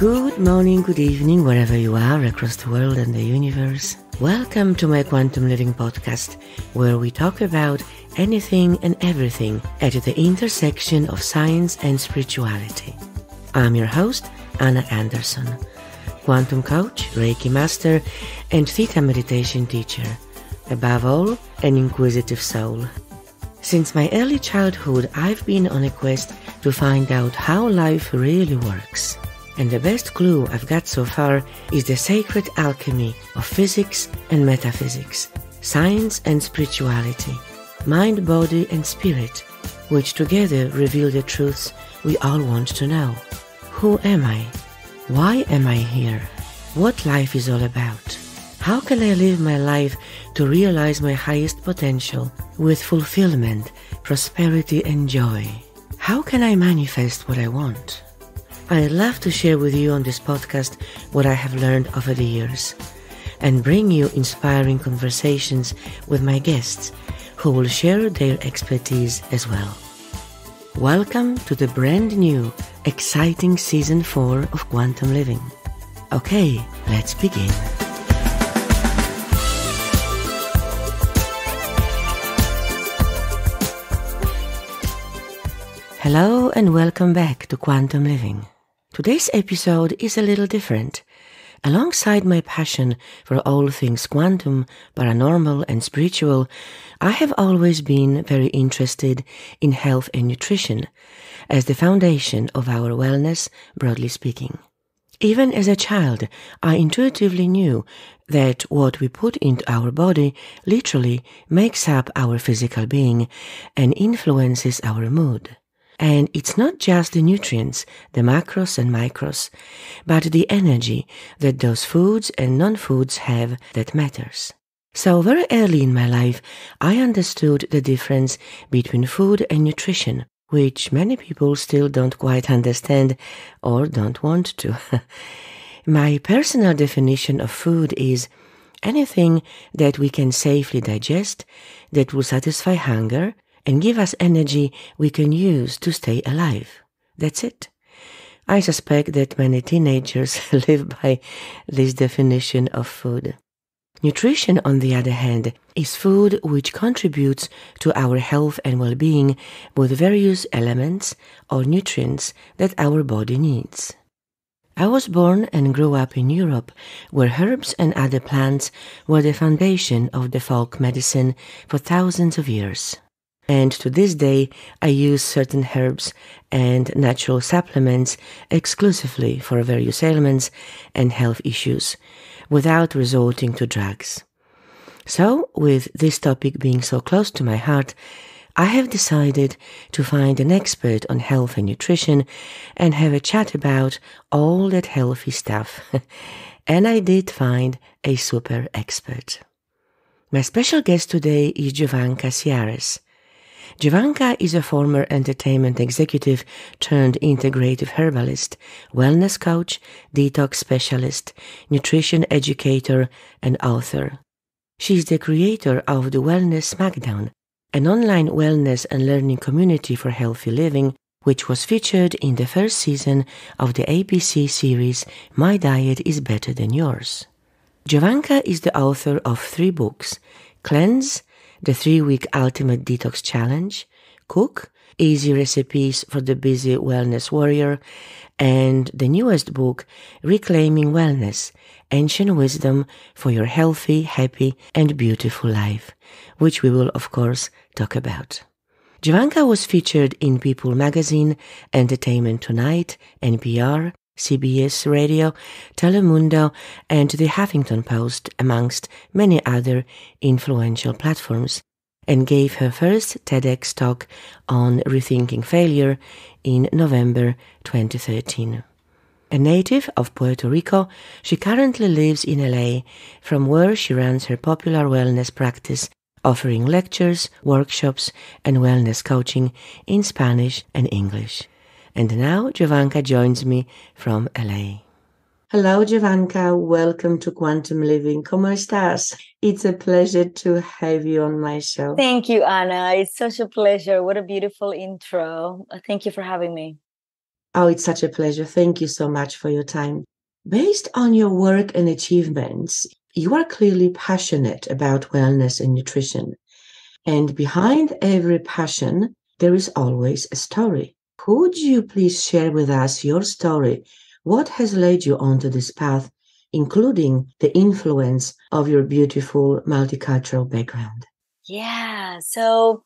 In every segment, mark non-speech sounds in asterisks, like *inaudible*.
Good morning, good evening, wherever you are across the world and the universe. Welcome to my Quantum Living podcast, where we talk about anything and everything at the intersection of science and spirituality. I'm your host, Anna Anderson, quantum coach, Reiki master, and Theta meditation teacher. Above all, an inquisitive soul. Since my early childhood, I've been on a quest to find out how life really works. And the best clue I've got so far is the sacred alchemy of physics and metaphysics, science and spirituality, mind, body, and spirit, which together reveal the truths we all want to know. Who am I? Why am I here? What life is all about? How can I live my life to realize my highest potential with fulfillment, prosperity, and joy? How can I manifest what I want? I'd love to share with you on this podcast what I have learned over the years and bring you inspiring conversations with my guests who will share their expertise as well. Welcome to the brand new, exciting season 4 of Quantum Living. Okay, let's begin. Hello and welcome back to Quantum Living. Today's episode is a little different. Alongside my passion for all things quantum, paranormal, and spiritual, I have always been very interested in health and nutrition as the foundation of our wellness, broadly speaking. Even as a child, I intuitively knew that what we put into our body literally makes up our physical being and influences our mood. And it's not just the nutrients, the macros and micros, but the energy that those foods and non-foods have that matters. So very early in my life, I understood the difference between food and nutrition, which many people still don't quite understand or don't want to. *laughs* my personal definition of food is anything that we can safely digest, that will satisfy hunger, and give us energy we can use to stay alive. That's it. I suspect that many teenagers *laughs* live by this definition of food. Nutrition, on the other hand, is food which contributes to our health and well being with various elements or nutrients that our body needs. I was born and grew up in Europe, where herbs and other plants were the foundation of the folk medicine for thousands of years. And to this day, I use certain herbs and natural supplements exclusively for various ailments and health issues without resorting to drugs. So, with this topic being so close to my heart, I have decided to find an expert on health and nutrition and have a chat about all that healthy stuff. *laughs* and I did find a super expert. My special guest today is Jovanka Ciares. Jovanka is a former entertainment executive turned integrative herbalist, wellness coach, detox specialist, nutrition educator, and author. She is the creator of the Wellness Smackdown, an online wellness and learning community for healthy living, which was featured in the first season of the ABC series My Diet is Better Than Yours. Jovanka is the author of three books Cleanse, the three week ultimate detox challenge, cook, easy recipes for the busy wellness warrior, and the newest book, Reclaiming Wellness, Ancient Wisdom for Your Healthy, Happy, and Beautiful Life, which we will, of course, talk about. Jovanka was featured in People magazine, Entertainment Tonight, NPR, CBS Radio, Telemundo, and the Huffington Post, amongst many other influential platforms, and gave her first TEDx talk on rethinking failure in November 2013. A native of Puerto Rico, she currently lives in LA, from where she runs her popular wellness practice, offering lectures, workshops, and wellness coaching in Spanish and English. And now Jovanka joins me from LA. Hello, Jovanka. Welcome to Quantum Living. ¿Cómo estás? It's a pleasure to have you on my show. Thank you, Anna. It's such a pleasure. What a beautiful intro. Uh, thank you for having me. Oh, it's such a pleasure. Thank you so much for your time. Based on your work and achievements, you are clearly passionate about wellness and nutrition. And behind every passion, there is always a story. Could you please share with us your story? What has led you onto this path, including the influence of your beautiful multicultural background? Yeah. So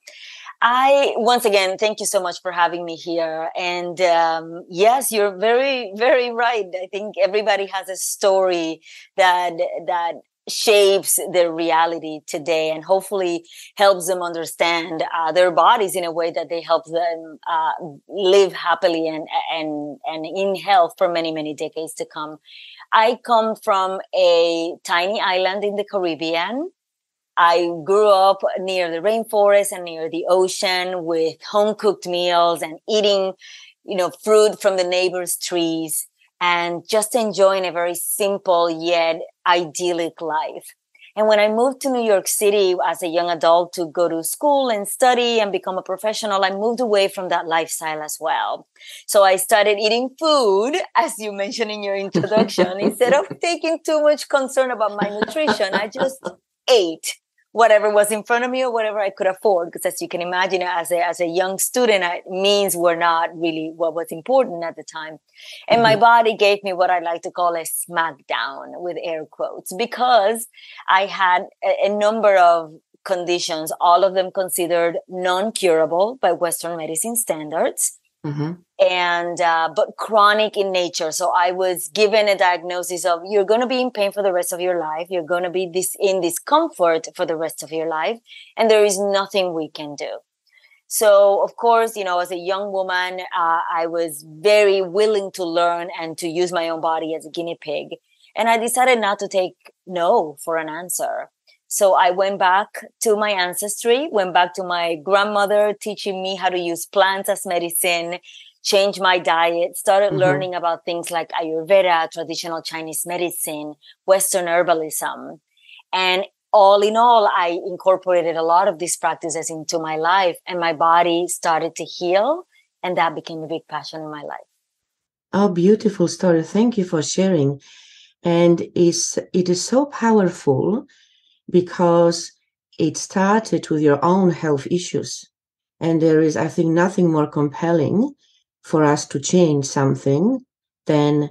I once again thank you so much for having me here. And um, yes, you're very, very right. I think everybody has a story that that shapes their reality today and hopefully helps them understand uh, their bodies in a way that they help them uh, live happily and and and in health for many many decades to come. I come from a tiny island in the caribbean. I grew up near the rainforest and near the ocean with home cooked meals and eating, you know, fruit from the neighbors' trees and just enjoying a very simple yet idyllic life. And when I moved to New York City as a young adult to go to school and study and become a professional, I moved away from that lifestyle as well. So I started eating food, as you mentioned in your introduction. *laughs* Instead of taking too much concern about my nutrition, I just ate whatever was in front of me or whatever I could afford. Because as you can imagine, as a, as a young student, it means were not really what was important at the time. And mm-hmm. my body gave me what I like to call a smackdown with air quotes because I had a, a number of conditions, all of them considered non-curable by Western medicine standards. Mm-hmm. And, uh, but chronic in nature. So I was given a diagnosis of you're going to be in pain for the rest of your life. You're going to be this in discomfort for the rest of your life. And there is nothing we can do. So, of course, you know, as a young woman, uh, I was very willing to learn and to use my own body as a guinea pig. And I decided not to take no for an answer. So I went back to my ancestry, went back to my grandmother teaching me how to use plants as medicine, change my diet, started mm-hmm. learning about things like Ayurveda, traditional Chinese medicine, Western herbalism. And all in all, I incorporated a lot of these practices into my life and my body started to heal. And that became a big passion in my life. Oh, beautiful story. Thank you for sharing. And it's, it is so powerful because it started with your own health issues. And there is, I think, nothing more compelling for us to change something than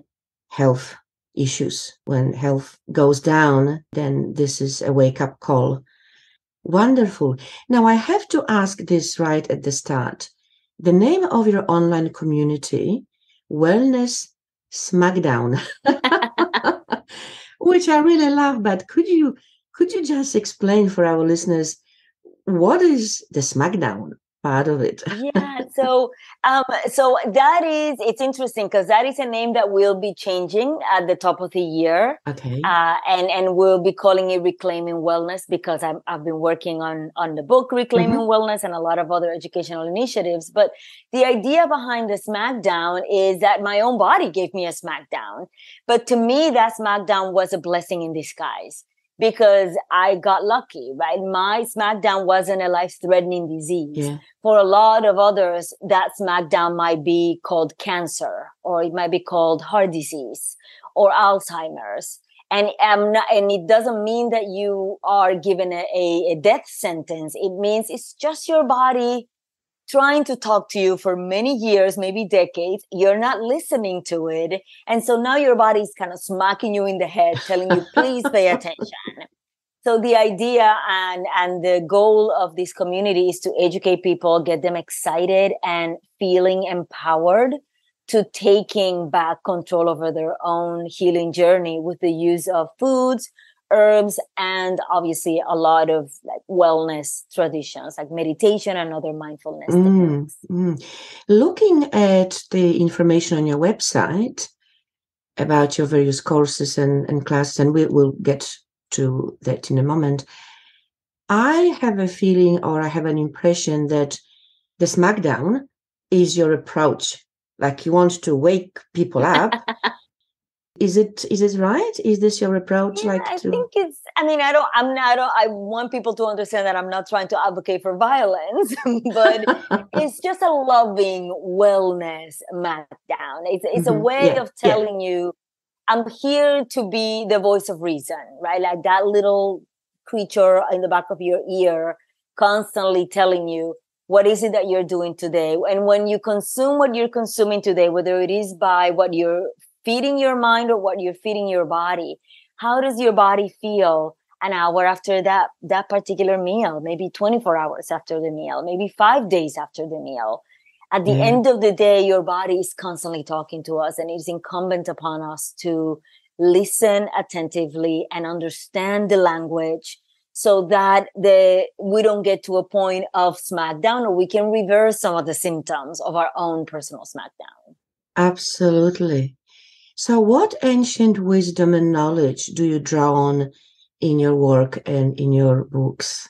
health issues. When health goes down, then this is a wake up call. Wonderful. Now, I have to ask this right at the start. The name of your online community, Wellness Smackdown, *laughs* which I really love, but could you could you just explain for our listeners what is the SmackDown part of it? yeah, *laughs* so um, so that is it's interesting because that is a name that will be changing at the top of the year. Okay, uh, and and we'll be calling it Reclaiming Wellness because i have been working on on the book Reclaiming mm-hmm. Wellness and a lot of other educational initiatives. But the idea behind the SmackDown is that my own body gave me a SmackDown, but to me that SmackDown was a blessing in disguise because I got lucky, right? My SmackDown wasn't a life threatening disease. Yeah. For a lot of others, that SmackDown might be called cancer or it might be called heart disease or Alzheimer's. And, um, and it doesn't mean that you are given a, a death sentence. It means it's just your body trying to talk to you for many years, maybe decades. You're not listening to it. And so now your body's kind of smacking you in the head, telling you, please pay *laughs* attention. So the idea and, and the goal of this community is to educate people, get them excited and feeling empowered to taking back control over their own healing journey with the use of foods, herbs and obviously a lot of like wellness traditions like meditation and other mindfulness mm, mm. looking at the information on your website about your various courses and, and classes and we will get to that in a moment i have a feeling or i have an impression that the smackdown is your approach like you want to wake people up is it is it right is this your approach yeah, like i to... think it's i mean i don't i'm not i don't i want people to understand that i'm not trying to advocate for violence *laughs* but *laughs* it's just a loving wellness down. it's it's mm-hmm. a way yeah. of telling yeah. you i'm here to be the voice of reason right like that little creature in the back of your ear constantly telling you what is it that you're doing today and when you consume what you're consuming today whether it is by what you're feeding your mind or what you're feeding your body. How does your body feel an hour after that that particular meal? Maybe 24 hours after the meal maybe 5 days after the meal. At the mm. end of the day your body is constantly talking to us and it's incumbent upon us to listen attentively and understand the language so that the we don't get to a point of smackdown or we can reverse some of the symptoms of our own personal smackdown. Absolutely so, what ancient wisdom and knowledge do you draw on in your work and in your books?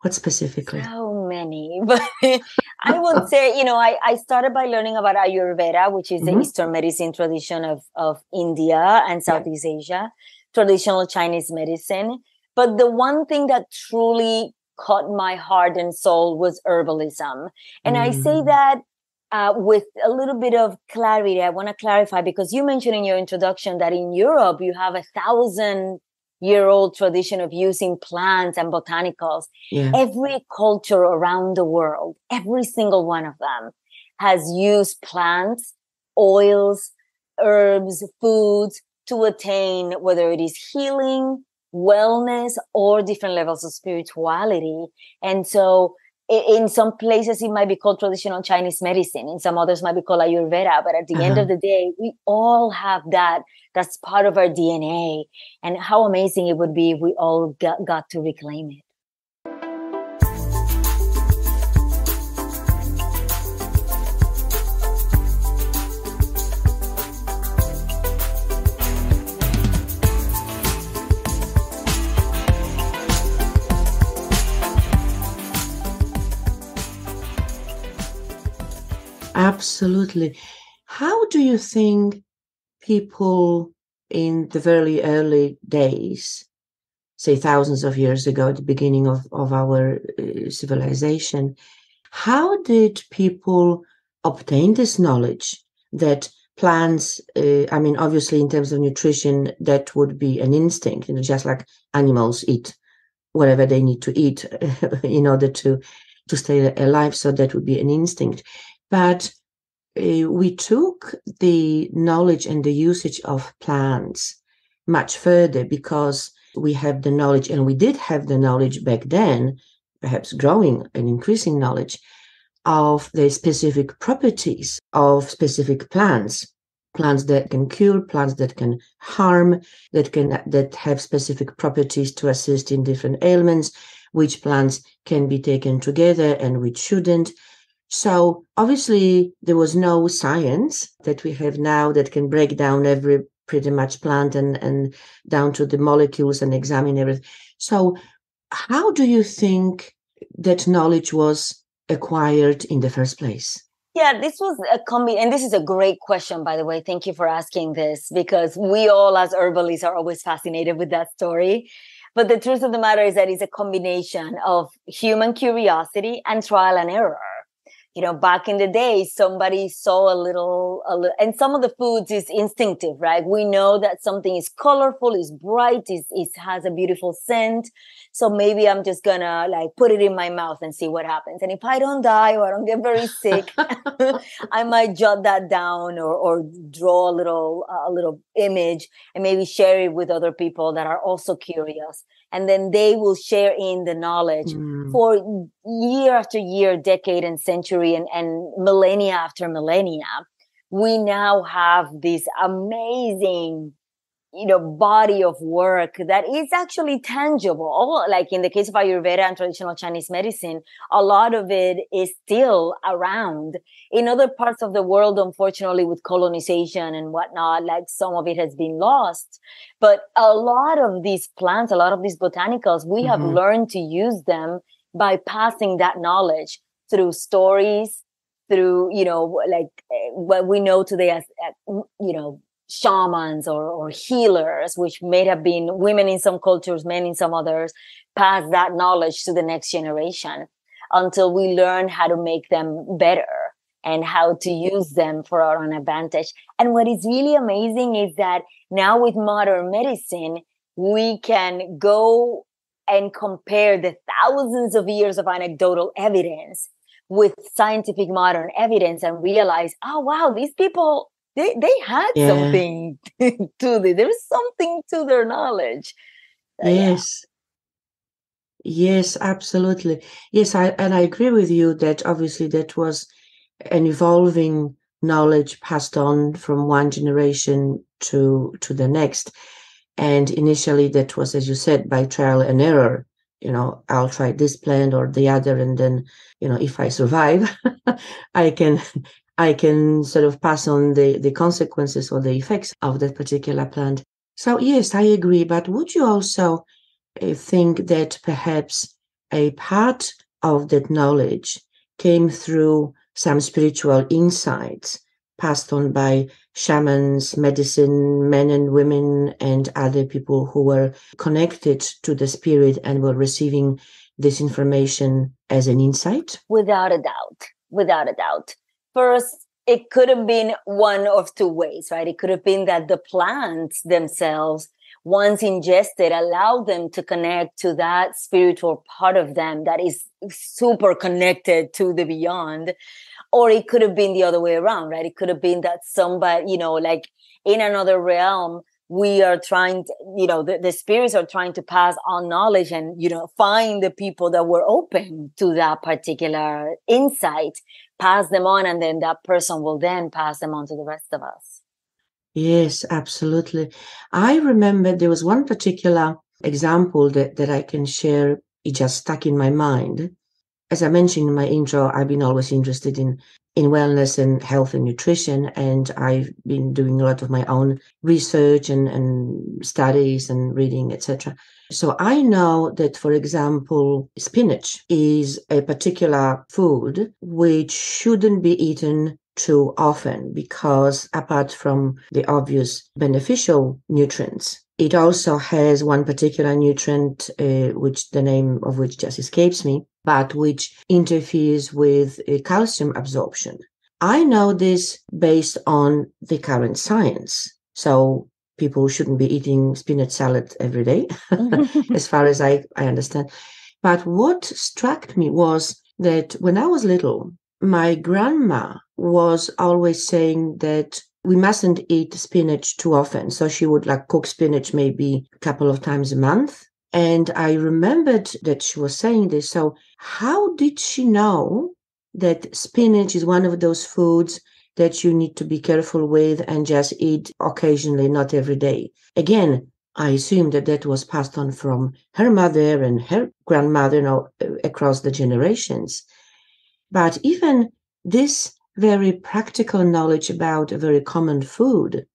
What specifically? So many, *laughs* but I would say, you know, I, I started by learning about Ayurveda, which is mm-hmm. the Eastern medicine tradition of, of India and Southeast yeah. Asia, traditional Chinese medicine. But the one thing that truly caught my heart and soul was herbalism. And mm. I say mm. that uh, with a little bit of clarity, I want to clarify because you mentioned in your introduction that in Europe you have a thousand year old tradition of using plants and botanicals. Yeah. Every culture around the world, every single one of them has used plants, oils, herbs, foods to attain whether it is healing, wellness, or different levels of spirituality. And so in some places it might be called traditional Chinese medicine. In some others might be called Ayurveda. But at the uh-huh. end of the day, we all have that. That's part of our DNA. And how amazing it would be if we all got, got to reclaim it. Absolutely. How do you think people in the very early days, say thousands of years ago, at the beginning of, of our uh, civilization, how did people obtain this knowledge that plants, uh, I mean, obviously, in terms of nutrition, that would be an instinct, you know, just like animals eat whatever they need to eat *laughs* in order to to stay alive so that would be an instinct but uh, we took the knowledge and the usage of plants much further because we have the knowledge and we did have the knowledge back then perhaps growing and increasing knowledge of the specific properties of specific plants plants that can cure plants that can harm that can that have specific properties to assist in different ailments which plants can be taken together and which shouldn't so obviously there was no science that we have now that can break down every pretty much plant and, and down to the molecules and examine everything. So how do you think that knowledge was acquired in the first place? Yeah, this was a combi, and this is a great question, by the way. Thank you for asking this because we all, as herbalists, are always fascinated with that story. But the truth of the matter is that it's a combination of human curiosity and trial and error you know, back in the day, somebody saw a little, a little, and some of the foods is instinctive, right? We know that something is colorful, is bright, is, it has a beautiful scent. So maybe I'm just gonna like put it in my mouth and see what happens. And if I don't die or I don't get very sick, *laughs* I might jot that down or, or draw a little, a little image and maybe share it with other people that are also curious and then they will share in the knowledge mm. for year after year, decade and century and, and millennia after millennia. We now have this amazing you know body of work that is actually tangible. Like in the case of ayurveda and traditional chinese medicine a lot of it is still around. In other parts of the world unfortunately with colonization and whatnot like some of it has been lost. But a lot of these plants a lot of these botanicals we mm-hmm. have learned to use them by passing that knowledge through stories through you know like eh, what we know today as you know shamans or, or healers, which may have been women in some cultures, men in some others, pass that knowledge to the next generation until we learn how to make them better and how to use them for our own advantage. And what is really amazing is that now with modern medicine, we can go and compare the thousands of years of anecdotal evidence with scientific modern evidence and realize, oh wow, these people they they had yeah. something *laughs* to this. There's something to their knowledge. Uh, yes. Yeah. Yes, absolutely. Yes, I and I agree with you that obviously that was an evolving knowledge passed on from one generation to to the next. And initially that was, as you said, by trial and error. You know, I'll try this plant or the other, and then, you know, if I survive, *laughs* I can I can sort of pass on the, the consequences or the effects of that particular plant. So, yes, I agree. But would you also uh, think that perhaps a part of that knowledge came through some spiritual insights passed on by shamans, medicine, men and women, and other people who were connected to the spirit and were receiving this information as an insight? Without a doubt. Without a doubt first it could have been one of two ways, right? It could have been that the plants themselves, once ingested, allow them to connect to that spiritual part of them that is super connected to the beyond. Or it could have been the other way around, right? It could have been that somebody, you know, like in another realm, we are trying to, you know, the, the spirits are trying to pass on knowledge and, you know, find the people that were open to that particular insight, pass them on, and then that person will then pass them on to the rest of us. Yes, absolutely. I remember there was one particular example that, that I can share. It just stuck in my mind. As I mentioned in my intro, I've been always interested in in wellness and health and nutrition. And I've been doing a lot of my own research and, and studies and reading, etc. So I know that, for example, spinach is a particular food which shouldn't be eaten too often because apart from the obvious beneficial nutrients, it also has one particular nutrient, uh, which the name of which just escapes me, but which interferes with uh, calcium absorption. I know this based on the current science. So people shouldn't be eating spinach salad every day, mm-hmm. *laughs* as far as I, I understand. But what struck me was that when I was little, my grandma was always saying that we mustn't eat spinach too often. So she would like cook spinach maybe a couple of times a month. And I remembered that she was saying this. So how did she know that spinach is one of those foods that you need to be careful with and just eat occasionally, not every day? Again, I assume that that was passed on from her mother and her grandmother you know, across the generations. But even this very practical knowledge about a very common food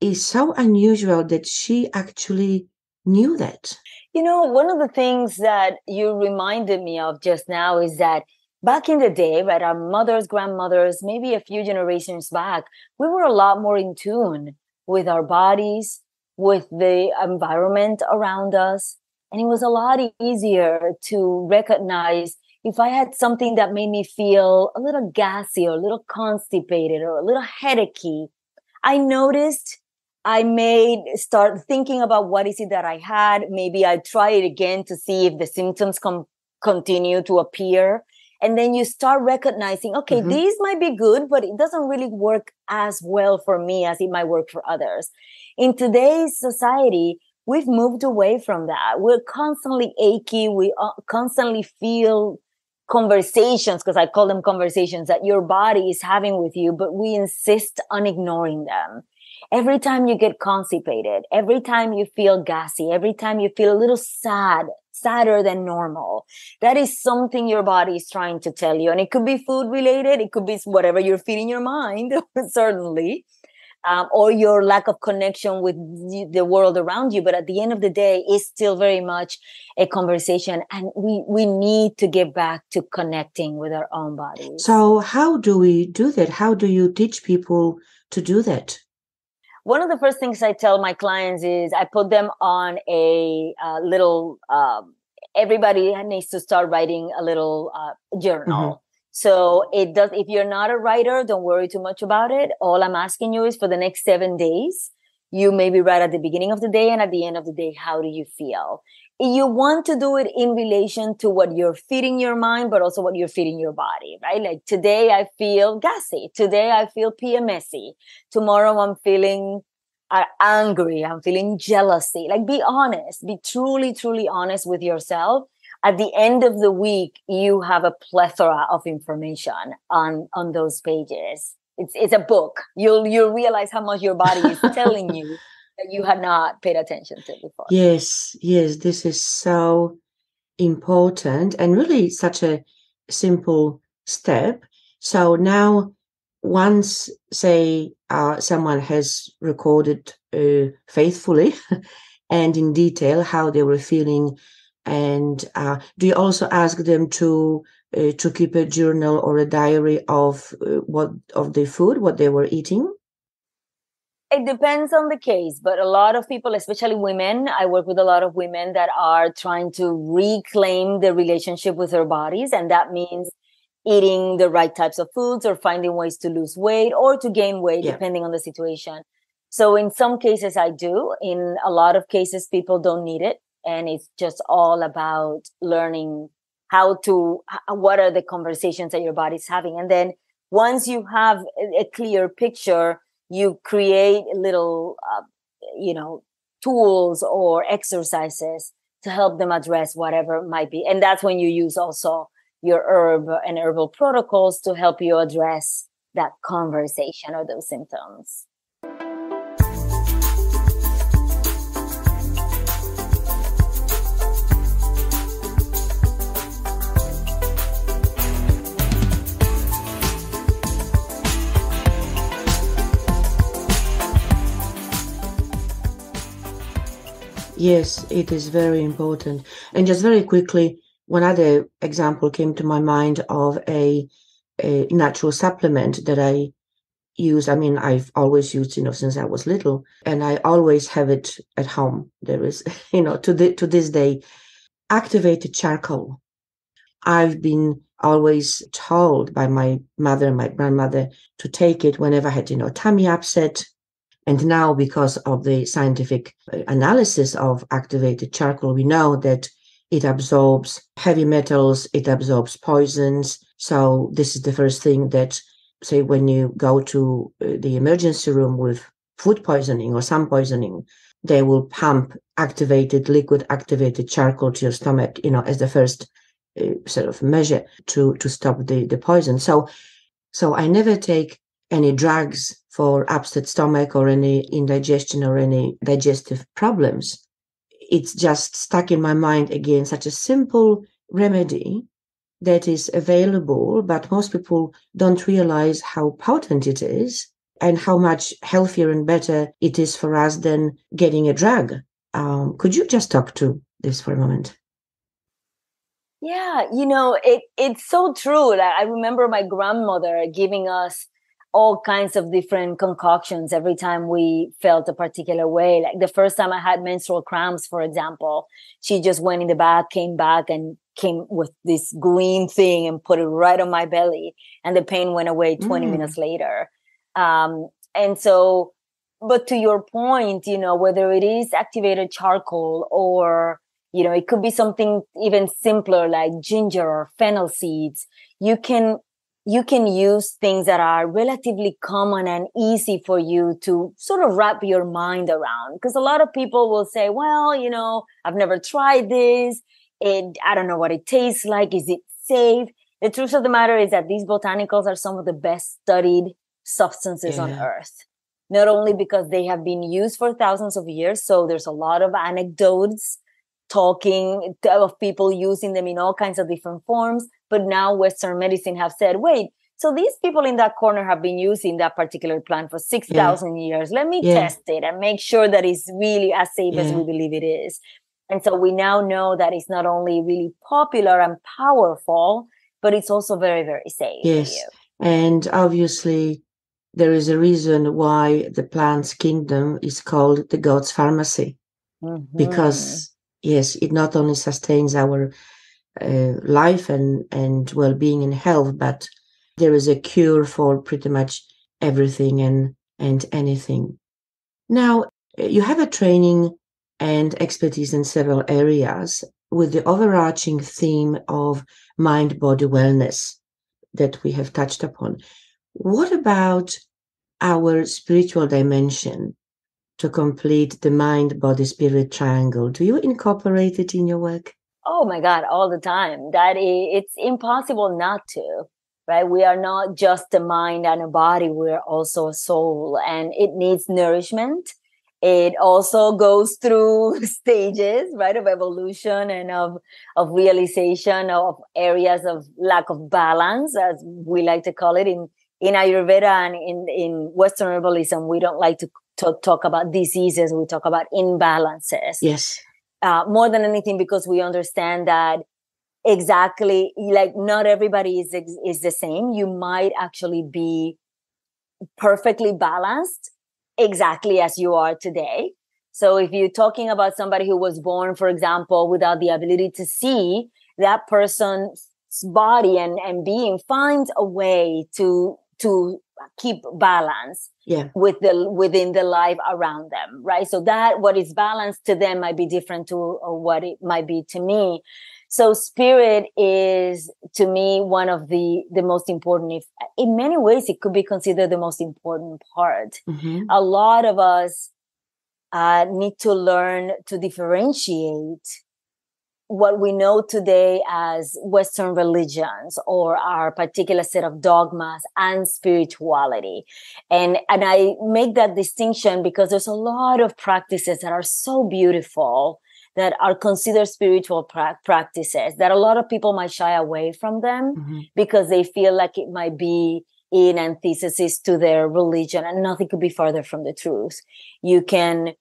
is so unusual that she actually knew that. You know, one of the things that you reminded me of just now is that back in the day, right, our mothers, grandmothers, maybe a few generations back, we were a lot more in tune with our bodies, with the environment around us. And it was a lot easier to recognize if I had something that made me feel a little gassy or a little constipated or a little headachy, I noticed I may start thinking about what is it that I had. Maybe I try it again to see if the symptoms com- continue to appear. And then you start recognizing, okay, mm-hmm. these might be good, but it doesn't really work as well for me as it might work for others. In today's society, we've moved away from that. We're constantly achy. We uh, constantly feel conversations, because I call them conversations that your body is having with you, but we insist on ignoring them. Every time you get constipated, every time you feel gassy, every time you feel a little sad, sadder than normal, that is something your body is trying to tell you. And it could be food related. It could be whatever you're feeding your mind, *laughs* certainly um, or your lack of connection with the world around you. But at the end of the day, it's still very much a conversation, and we we need to get back to connecting with our own body. So, how do we do that? How do you teach people to do that? One of the first things I tell my clients is I put them on a uh, little. Um, everybody needs to start writing a little uh, journal. Mm-hmm. So it does. If you're not a writer, don't worry too much about it. All I'm asking you is for the next seven days, you maybe write at the beginning of the day and at the end of the day, how do you feel? You want to do it in relation to what you're feeding your mind, but also what you're feeding your body, right? Like today I feel gassy. Today I feel PMSy. Tomorrow I'm feeling uh, angry. I'm feeling jealousy. Like be honest, be truly, truly honest with yourself. At the end of the week, you have a plethora of information on, on those pages it's it's a book. You'll you'll realize how much your body is *laughs* telling you you had not paid attention to before. Yes, yes, this is so important and really such a simple step. So now, once say uh, someone has recorded uh, faithfully *laughs* and in detail how they were feeling, and uh, do you also ask them to uh, to keep a journal or a diary of uh, what of the food what they were eating it depends on the case but a lot of people especially women i work with a lot of women that are trying to reclaim the relationship with their bodies and that means eating the right types of foods or finding ways to lose weight or to gain weight yeah. depending on the situation. So in some cases i do. In a lot of cases people don't need it and it's just all about learning how to what are the conversations that your body's having. And then once you have a clear picture you create little uh, you know tools or exercises to help them address whatever might be. And that's when you use also your herb and herbal protocols to help you address that conversation or those symptoms Yes, it is very important. And just very quickly, one other example came to my mind of a, a natural supplement that I use. I mean, I've always used, you know, since I was little, and I always have it at home. There is, *laughs* you know, to the to this day, activated charcoal. I've been always told by my mother and my grandmother to take it whenever I had, you know, tummy upset and now, because of the scientific uh, analysis of activated charcoal, we know that it absorbs heavy metals, it absorbs poisons. So, this is the first thing that, say, when you go to uh, the emergency room with food poisoning or some poisoning, they will pump activated, liquid activated charcoal to your stomach, you know, as the first uh, sort of measure to, to stop the, the poison. So, so I never take any drugs for upset stomach or any indigestion or any digestive problems. It's just stuck in my mind again, such a simple remedy that is available, but most people don't realize how potent it is and how much healthier and better it is for us than getting a drug. Um, could you just talk to this for a moment? Yeah, you know, it it's so true. I remember my grandmother giving us all kinds of different concoctions every time we felt a particular way. Like the first time I had menstrual cramps, for example, she just went in the bath, came back and came with this green thing and put it right on my belly. And the pain went away 20 mm. minutes later. Um, and so, but to your point, you know, whether it is activated charcoal or, you know, it could be something even simpler like ginger or fennel seeds, you can you can use things that are relatively common and easy for you to sort of wrap your mind around. Because a lot of people will say, well, you know, I've never tried this. It, I don't know what it tastes like. Is it safe? The truth of the matter is that these botanicals are some of the best studied substances yeah. on earth. Not only because they have been used for thousands of years. So there's a lot of anecdotes talking of people using them in all kinds of different forms but now Western medicine have said, wait, so these people in that corner have been using that particular plant for 6,000 yeah. years. Let me yeah. test it and make sure that it's really as safe yeah. as we believe it is. And so we now know that it's not only really popular and powerful, but it's also very, very safe. Yes. And obviously, there is a reason why the plant's kingdom is called the God's pharmacy. Mm-hmm. Because, yes, it not only sustains our uh, life and, and well being and health, but there is a cure for pretty much everything and, and anything. Now, you have a training and expertise in several areas with the overarching theme of mind body wellness that we have touched upon. What about our spiritual dimension to complete the mind body spirit triangle? Do you incorporate it in your work? Oh my God, all the time. That it's impossible not to, right? We are not just a mind and a body, we're also a soul, and it needs nourishment it also goes through *laughs* stages right of evolution and of of realization of areas of lack of balance as we like to call it in in ayurveda and in in western herbalism we don't like to talk, talk about diseases we talk about imbalances. Yes. Uh, more than anything because we understand that exactly like not everybody is is the same. You might actually be perfectly balanced exactly as you are today. So if you're talking about somebody who was born, for example, without the ability to see, that person's body and, and being finds a way to to keep balance yeah. with the within the life around them right so that what is balanced to them might be different to what it might be to me so spirit is to me one of the the most important if in many ways it could be considered the most important part mm-hmm. a lot of us uh, need to learn to differentiate what we know today as Western religions or our particular set of dogmas and spirituality. And, and I make that distinction because there's a lot of practices that are so beautiful that are considered spiritual pra- practices that a lot of people might shy away from them mm-hmm. because they feel like it might be in antithesis to their religion and nothing could be further from the truth you can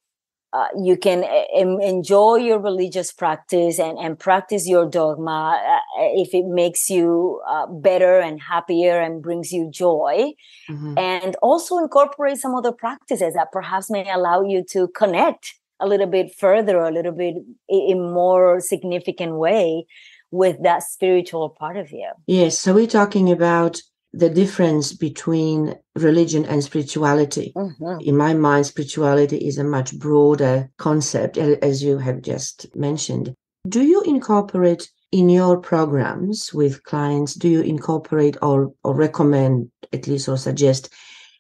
uh, you can em- enjoy your religious practice and, and practice your dogma uh, if it makes you uh, better and happier and brings you joy mm-hmm. and also incorporate some other practices that perhaps may allow you to connect a little bit further, a little bit in more significant way with that spiritual part of you. Yes. So we're talking about the difference between religion and spirituality. Mm-hmm. In my mind, spirituality is a much broader concept, as you have just mentioned. Do you incorporate in your programs with clients, do you incorporate or, or recommend, at least, or suggest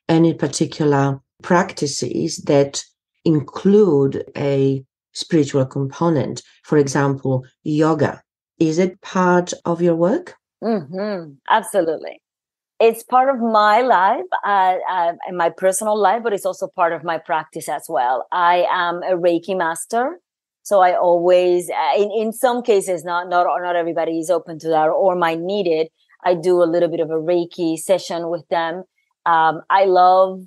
any particular practices that include a spiritual component. For example, yoga. Is it part of your work? Mm-hmm. Absolutely. It's part of my life uh, uh, and my personal life, but it's also part of my practice as well. I am a Reiki master. So I always, uh, in, in some cases, not, not, not everybody is open to that or might need it. I do a little bit of a Reiki session with them. Um, I love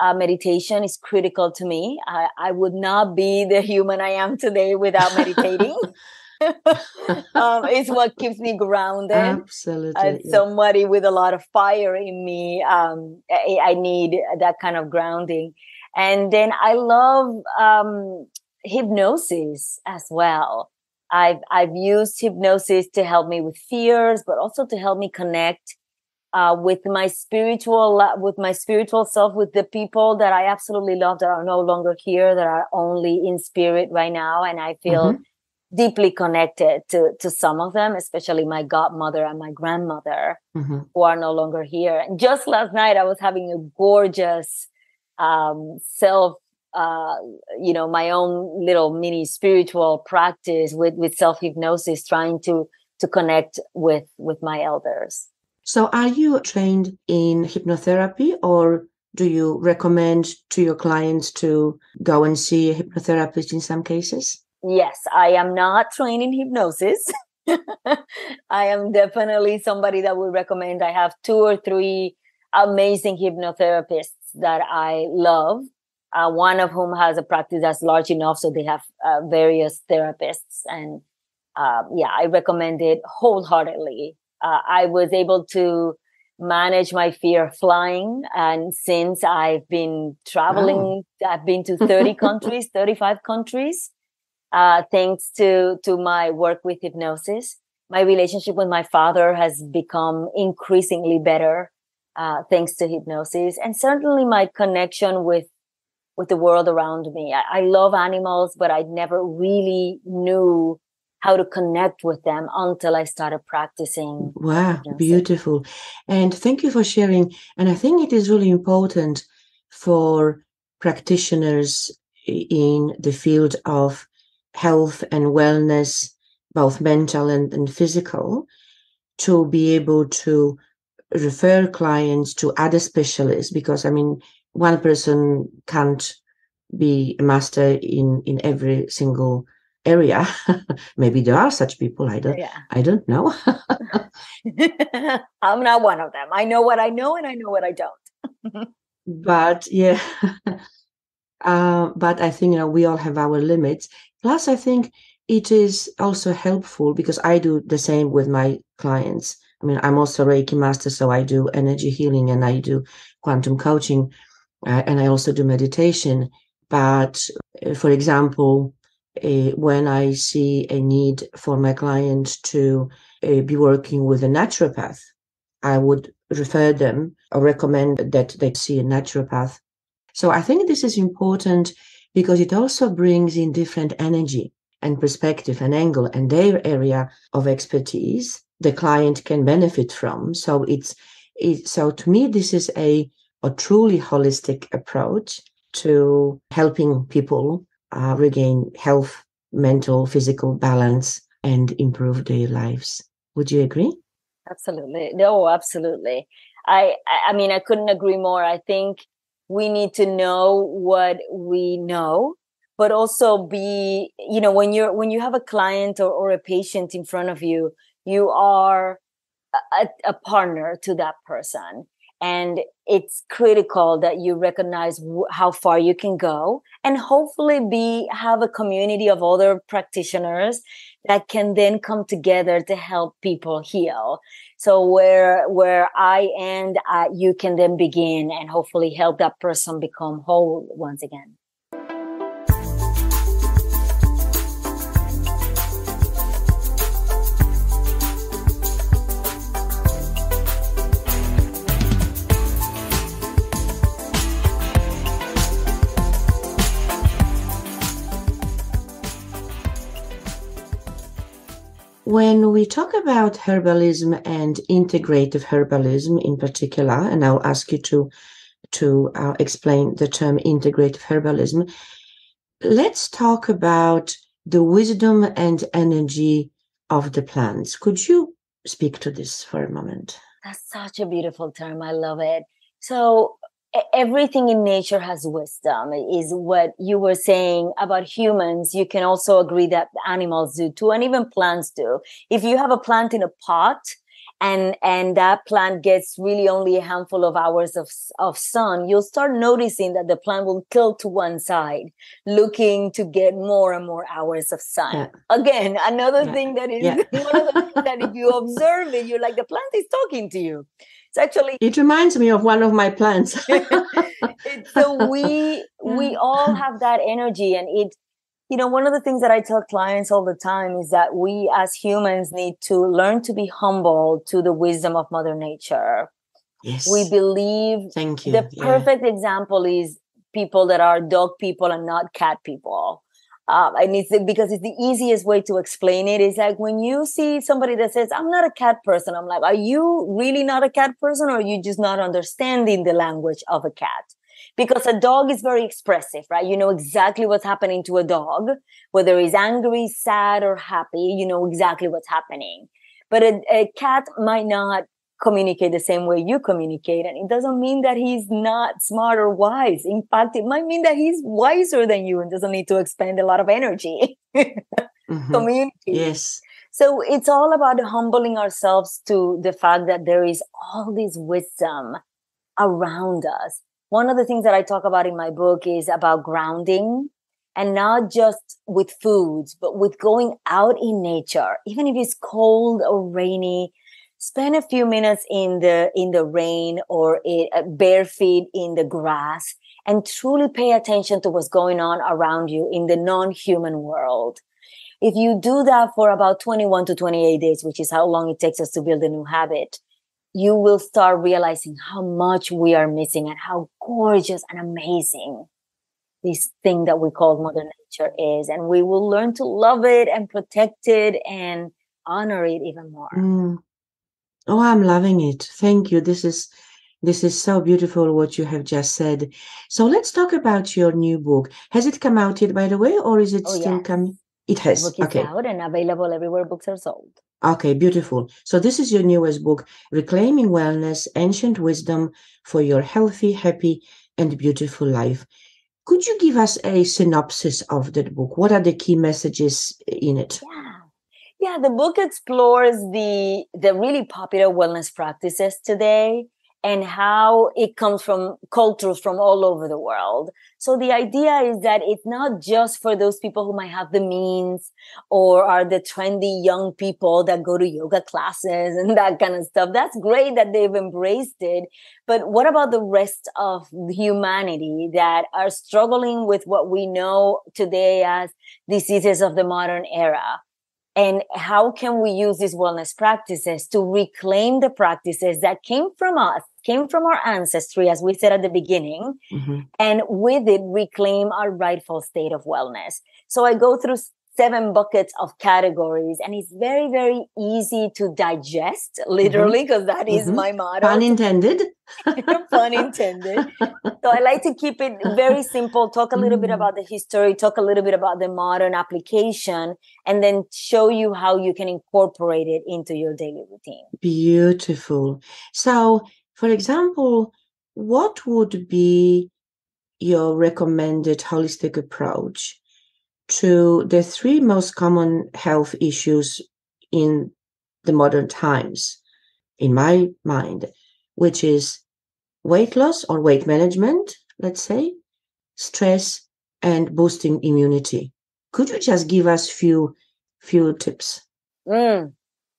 uh, meditation is critical to me. I, I, would not be the human I am today without *laughs* meditating. *laughs* um, it's what keeps me grounded. Absolutely. As yeah. somebody with a lot of fire in me, um, I, I, need that kind of grounding. And then I love um, hypnosis as well. I've I've used hypnosis to help me with fears, but also to help me connect uh, with my spiritual with my spiritual self with the people that i absolutely love that are no longer here that are only in spirit right now and i feel mm-hmm. Deeply connected to to some of them especially my godmother and my grandmother mm-hmm. who are no longer here and just last night i was having a gorgeous um, self uh, you know my own little mini spiritual practice with with self hypnosis trying to to connect with with my elders so, are you trained in hypnotherapy or do you recommend to your clients to go and see a hypnotherapist in some cases? Yes, I am not trained in hypnosis. *laughs* I am definitely somebody that would recommend. I have two or three amazing hypnotherapists that I love. Uh, one of whom has a practice that's large enough, so they have uh, various therapists, and uh, yeah, I recommend it wholeheartedly uh, I was able to manage my fear of flying. And since I've been traveling, I've been to *laughs* 30 countries, 35 countries, uh, thanks to, to my work with hypnosis. My relationship with my father has become increasingly better, uh, thanks to hypnosis. And certainly my connection with, with the world around me. I, I love animals, but I never really knew how to connect with them until I started practicing. Wow, beautiful. And thank you for sharing. And I think it is really important for practitioners in the field of health and wellness, both mental and, and physical, to be able to refer clients to other specialists because I mean, one person can't be a master in in every single area. *laughs* Maybe there are such people i don't yeah. i don't know. *laughs* I'm not one of them. I know what i know and i know what i don't. *laughs* But yeah. Uh, but i think you know we all have our limits plus i think it is also helpful because i do the same with my clients i mean i'm also reiki master so i do energy healing and i do quantum coaching uh, and i also do meditation but uh, for example uh, when I see a need for my client to uh, be working with a naturopath, I would refer them or recommend that they see a naturopath. So I think this is important because it also brings in different energy and perspective and angle and their area of expertise the client can benefit from. So it's it, so to me this is a a truly holistic approach to helping people uh, regain health, mental, physical balance, and improve their lives. Would you agree? Absolutely. No, absolutely. I, I mean, I couldn't agree more. I think we need to know what we know, but also be, you know, when you're, when you have a client or, or a patient in front of you, you are a, a partner to that person. And it's critical that you recognize w- how far you can go and hopefully be have a community of other practitioners that can then come together to help people heal so where where i end uh, you can then begin and hopefully help that person become whole once again When we talk about herbalism and integrative herbalism in particular, and I'll ask you to to uh, explain the term integrative herbalism, let's talk about the wisdom and energy of the plants. Could you speak to this for a moment? That's such a beautiful term. I love it. So, everything in nature has wisdom is what you were saying about humans you can also agree that animals do too and even plants do if you have a plant in a pot and and that plant gets really only a handful of hours of of sun you'll start noticing that the plant will tilt to one side looking to get more and more hours of sun yeah. again another yeah. thing that is yeah. *laughs* one of the things that if you observe it you're like the plant is talking to you it's actually it reminds me of one of my plants. *laughs* So we *laughs* we all have that energy and it you know one of the things that i tell clients all the time is that we as humans need to learn to be humble to the wisdom of mother nature. Yes. We believe thank you. the perfect yeah. example is people that are dog people and not cat people uh, and it's because it's the easiest way to explain it. It's like when you see somebody that says, I'm not a cat person, I'm like, are you really not a cat person or are you just not understanding the language of a cat? Because a dog is very expressive, right? You know exactly what's happening to a dog, whether he's angry, sad, or happy, you know exactly what's happening. But a, a cat might not communicate the same way you communicate. And it doesn't mean that he's not smart or wise. In fact, it might mean that he's wiser than you and doesn't need to expend a lot of energy. *laughs* mm-hmm. Community. Yes. So it's all about humbling ourselves to the fact that there is all this wisdom around us. One of the things that I talk about in my book is about grounding and not just with foods, but with going out in nature, even if it's cold or rainy, spend a few minutes in the in the rain or it, uh, bare feet in the grass and truly pay attention to what's going on around you in the non-human world. If you do that for about 21 to 28 days which is how long it takes us to build a new habit you will start realizing how much we are missing and how gorgeous and amazing this thing that we call mother nature is. And we will learn to love it and protect it and honor it even more. Mm. Oh i'm loving it thank you this is this is so beautiful what you have just said so let's talk about your new book has it come out yet by the way or is it oh, still yes. coming it has the book is okay out and available everywhere books are sold Okay, beautiful. So this is your newest book, Reclaiming Wellness, Ancient Wisdom for Your Healthy, Happy, and Beautiful Life. Could you give us a synopsis of that book? What are the key messages eh, in it? Yeah. Yeah, the book explores the the really popular wellness practices today and how it comes from cultures from all over the world. So the idea is that it's not just for those people who might have the means or are the trendy young people that go to yoga classes *laughs* and that kind of stuff. That's great that they've embraced it. But what about the rest of humanity that are struggling with what we know today as diseases of the modern era? And how can we use these wellness practices to reclaim the practices that came from us came from our ancestry, as we said at the beginning, mm-hmm. and with it, reclaim our rightful state of wellness. So I go through seven buckets of categories and it's very very easy to digest mm-hmm. literally because mm-hmm. that is mm-hmm. my motto pun intended *laughs* pun intended so i like to keep it very simple talk a little mm. bit about the history talk a little bit about the modern application and then show you how you can incorporate it into your daily routine beautiful so for example, what would be your recommended holistic approach to the three most common health issues in the modern times, in my mind, which is weight loss or weight management, let's say, stress, and boosting immunity. Could you just give us few few tips? Mm,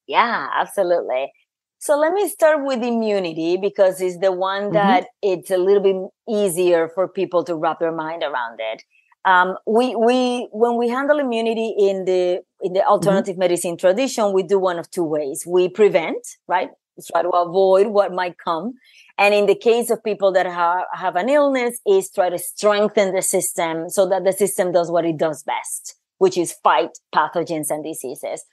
yeah, absolutely. So let me start with immunity because it's the one mm-hmm. that mm-hmm. it's a little bit easier for people to wrap their mind around it. Um, we we when we handle immunity in the in the alternative mm-hmm. medicine tradition, we do one of two ways. We prevent, right? Try to avoid what might come. And in the case of people that have, have an illness, is try to strengthen the system so that the system does what it does best, which is fight pathogens and diseases.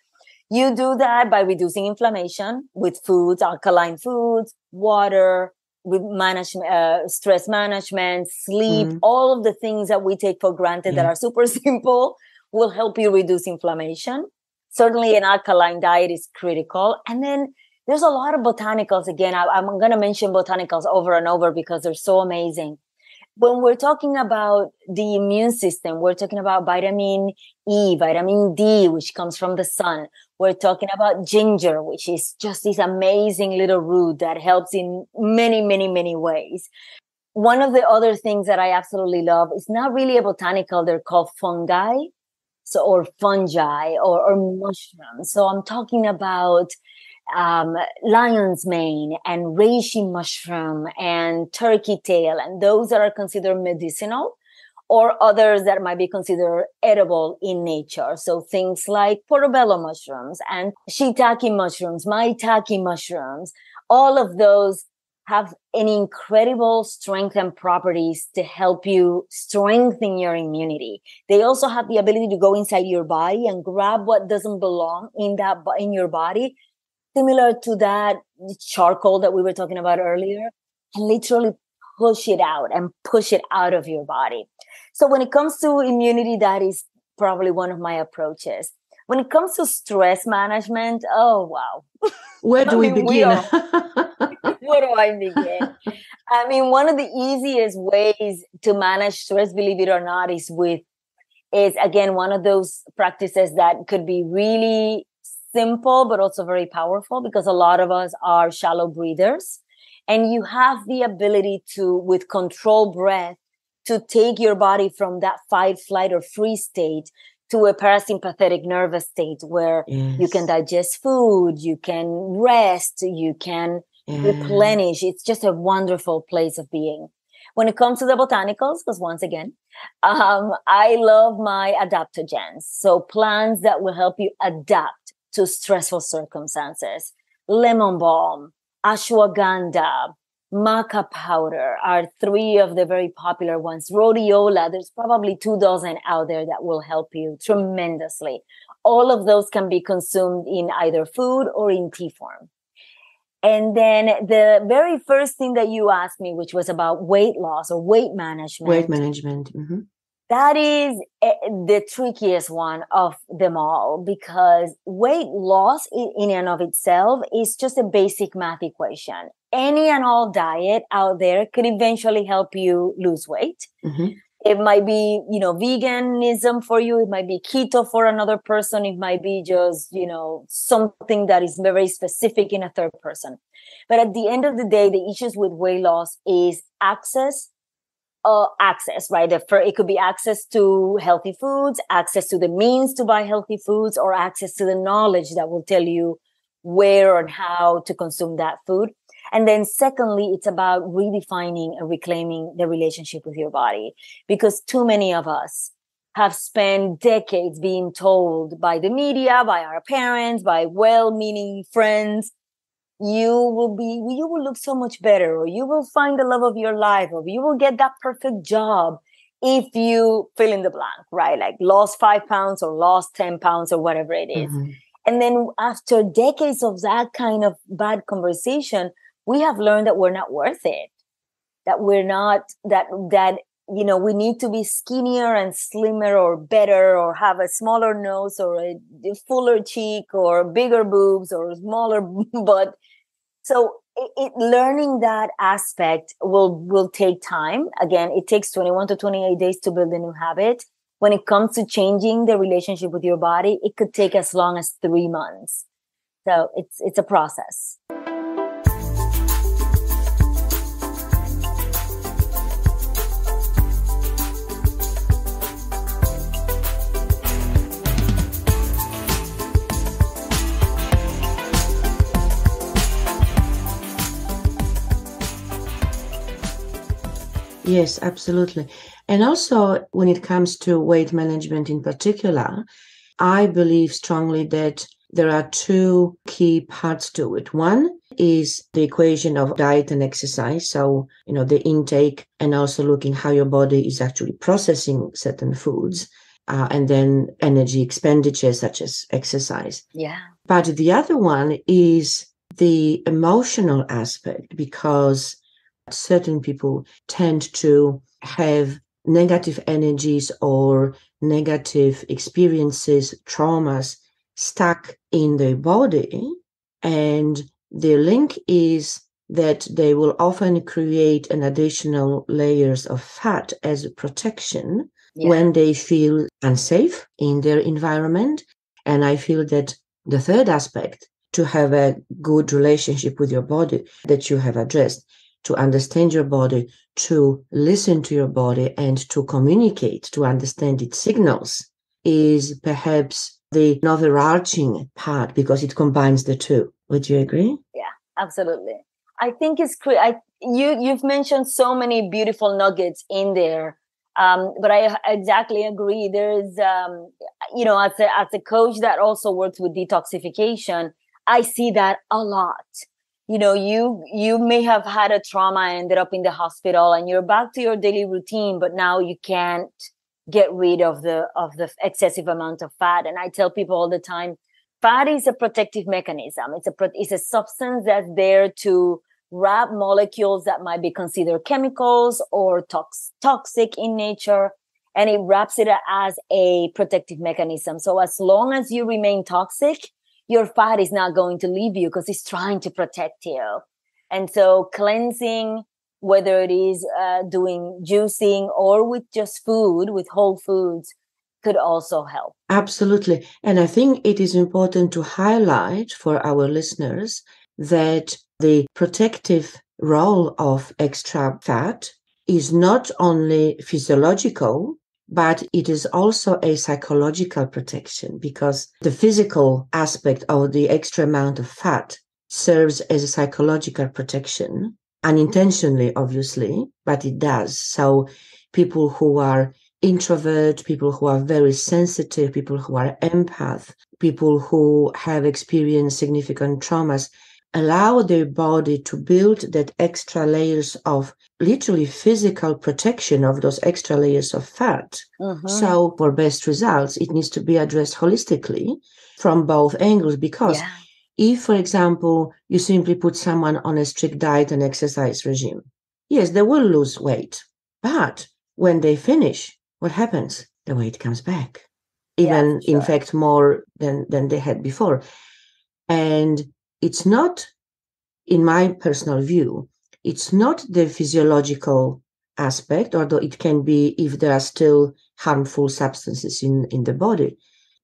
You do that by reducing inflammation with foods, alkaline foods, water, with management, uh, stress management, sleep, mm. all of the things that we take for granted yeah. that are super *laughs* simple will help you reduce inflammation. Certainly, an alkaline diet is critical. And then there's a lot of botanicals. Again, I, I'm going to mention botanicals over and over because they're so amazing when we're talking about the immune system, we're talking about vitamin E, vitamin D, which comes from the sun. We're talking about ginger, which is just this amazing little root that helps in many, many, many ways. One of the other things that I absolutely love is not really a botanical. They're called fungi. So, or fungi or, or mushrooms. So I'm talking about um, lion's mane and reishi mushroom and turkey tail, and those that are considered medicinal, or others that might be considered edible in nature. So things like portobello mushrooms and shiitake mushrooms, maitake mushrooms, all of those have an incredible strength and properties to help you strengthen your immunity. They also have the ability to go inside your body and grab what doesn't belong in that in your body similar to that charcoal that we were talking about earlier, and literally push it out and push it out of your body. So when it comes to immunity, that is probably one of my approaches. When it comes to stress management, oh wow. *laughs* Where do we mean, begin? *laughs* Where do I begin? I mean, one of the easiest ways to manage stress, believe it or not, is with is again one of those practices that could be really simple but also very powerful because a lot of us are shallow breathers and you have the ability to with control breath to take your body from that fight flight or free state to a parasympathetic nervous state where yes. you can digest food, you can rest, you can yeah. replenish. It's just a wonderful place of being. When it comes to the botanicals, because once again, um, I love my adaptogens. So plants that will help you adapt to stressful circumstances. Lemon balm, ashwagandha, maca powder are three of the very popular ones. Rhodiola, there's probably two dozen out there that will help you tremendously. All of those can be consumed in either food or in tea form. And then the very first thing that you asked me, which was about weight loss or weight management. Weight management. Mm-hmm. That is eh, the trickiest one of them all because weight loss in and of itself is just a basic math equation. Any and all diet out there could eventually help you lose weight. Mm-hmm. It might be, you know, veganism for you. It might be keto for another person. It might be just, you know, something that is very specific in a third person. But at the end of the day, the issues with weight loss is access uh, access, right? it could be access to healthy foods, access to the means to buy healthy foods, or access to the knowledge that will tell you where and how to consume that food. And then secondly, it's about redefining and reclaiming the relationship with your body because too many of us have spent decades being told by the media, by our parents, by well-meaning friends, you will be, you will look so much better or you will find the love of your life or you will get that perfect job if you fill in the blank, right? Like lost five pounds or lost 10 pounds or whatever it is. Mm-hmm. And then after decades of that kind of bad conversation, we have learned that we're not worth it that we're not that that you know we need to be skinnier and slimmer or better or have a smaller nose or a fuller cheek or bigger boobs or smaller *laughs* butt so it, it, learning that aspect will will take time. Again it takes 21 to 28 days to build a new habit. When it comes to changing the relationship with your body it could take as long as 3 months. So it's it's a process Yes, absolutely. And also, when it comes to weight management in particular, I believe strongly that there are two key parts to it. One is the equation of diet and exercise. So, you know, the intake and also looking how your body is actually processing certain foods. Uh, and then energy expenditure such as exercise. Yeah. But the other one is the emotional aspect because certain people tend to have negative energies or negative experiences, traumas stuck in their body. And the link is that they will often create an additional layers of fat as a protection yeah. when they feel unsafe in their environment. And I feel that the third aspect to have a good relationship with your body that you have addressed to understand your body, to listen to your body, and to communicate, to understand its signals is perhaps the overarching part because it combines the two. Would you agree? Yeah, absolutely. I think it's cre- I you you've mentioned so many beautiful nuggets in there. Um, but I exactly agree. There's, um, you know, as a, as a coach that also works with detoxification, I see that a lot you know you you may have had a trauma and ended up in the hospital and you're back to your daily routine but now you can't get rid of the of the excessive amount of fat. And i tell people all the time fat is a protective mechanism. It's a it's a substance that's there to wrap molecules that might be considered chemicals or tox- toxic in nature and it wraps it as a protective mechanism. So as long as you remain toxic your fat is not going to leave you because it's trying to protect you. And so cleansing, whether it is uh, doing juicing or with just food, with whole foods, could also help. Absolutely. And I think it is important to highlight for our listeners that the protective role of extra fat is not only physiological, but it is also a psychological protection because the physical aspect of the extra amount of fat serves as a psychological protection, unintentionally, obviously, but it does. So people who are introvert, people who are very sensitive, people who are empath, people who have experienced significant traumas, allow their body to build that extra layers of literally physical protection of those extra layers of fat. Mm-hmm. So, for best results, it needs to be addressed holistically from both angles because yeah. if, for example, you simply put someone on a strict diet and exercise regime, yes, they will lose weight. But when they finish, what happens? The weight comes back. Even, yeah, sure. in fact, more than, than they had before. And it's not, in my personal view, it's not the physiological aspect, although it can be if there are still harmful substances in, in the body.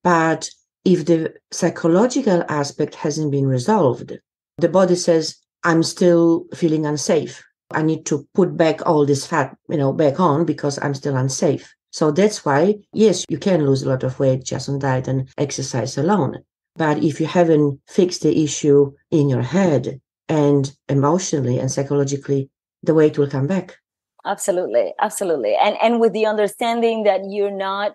But if the psychological aspect hasn't been resolved, the body says, I'm still feeling unsafe. I need to put back all this fat, you know, back on because I'm still unsafe. So that's why, yes, you can lose a lot of weight just on diet and exercise alone. But if you haven't fixed the issue in your head and emotionally and psychologically, the weight will come back. Absolutely. Absolutely. And and with the understanding that you're not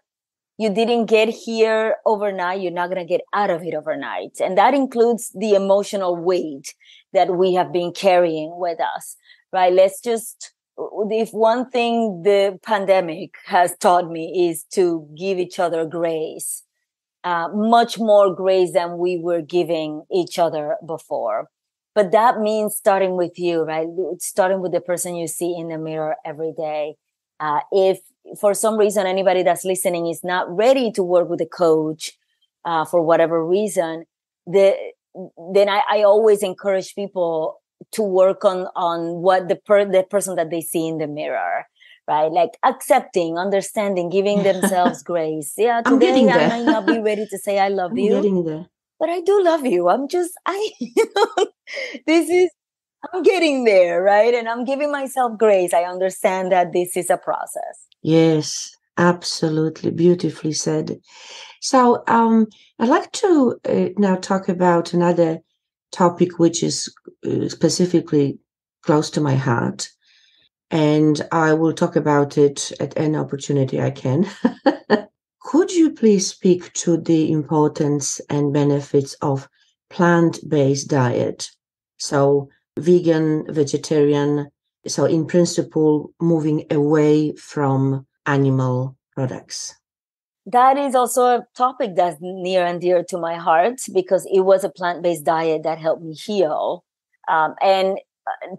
you didn't get here overnight, you're not going to get out of it overnight. And that includes the emotional weight that we have been carrying with us, right? Let's just if one thing the pandemic has taught me is to give each other grace uh, much more grace than we were giving each other before. But that means starting with you, right? Starting with the person you see in the mirror every day. Uh, if for some reason anybody that's listening is not ready to work with a coach uh, for whatever reason, the, then I, I always encourage people to work on on what the per, the person that they see in the mirror right? Like accepting, understanding, giving themselves *laughs* grace. Yeah, today I might not be *laughs* ready to say I love I'm you. Getting there. But I do love you. I'm just I *laughs* you know, this is I'm getting there, right? And I'm giving myself grace. I understand that this is a process. Yes, absolutely. Beautifully said. So, um, I'd like to uh, now talk about another topic which is uh, specifically close to my heart, and I will talk about it at any opportunity I can. *laughs* Could you please speak to the importance and benefits of plant-based diet? So vegan, vegetarian, so in principle, moving away from animal products. That is also a topic that's near and dear to my heart because it was a plant based diet that helped me heal. Um, and